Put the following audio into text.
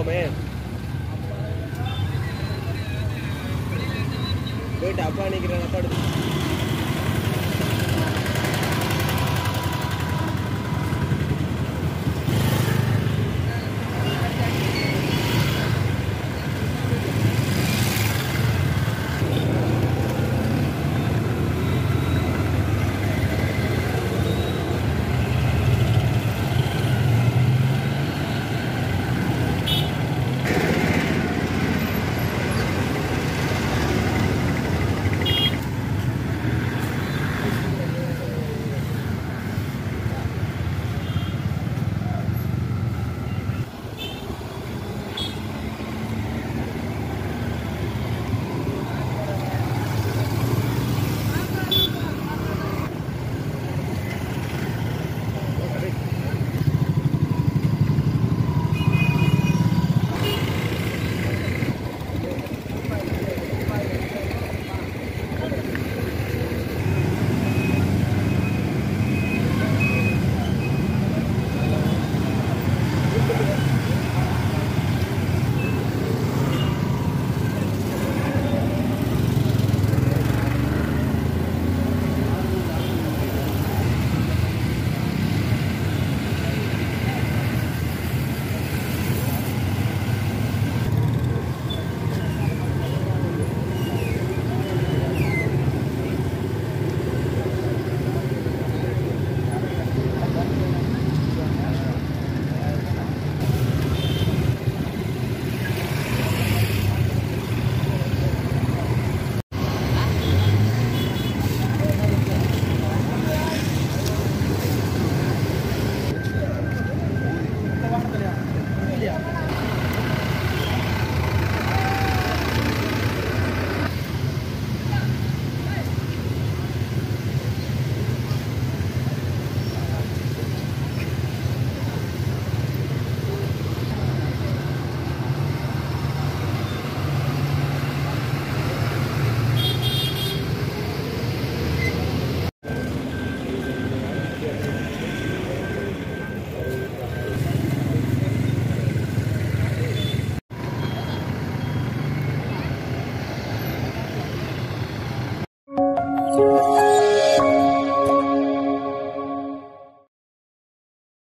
போவோமே போயிட்டு அப்பா நிற்கிறேன் அப்பா எடுத்து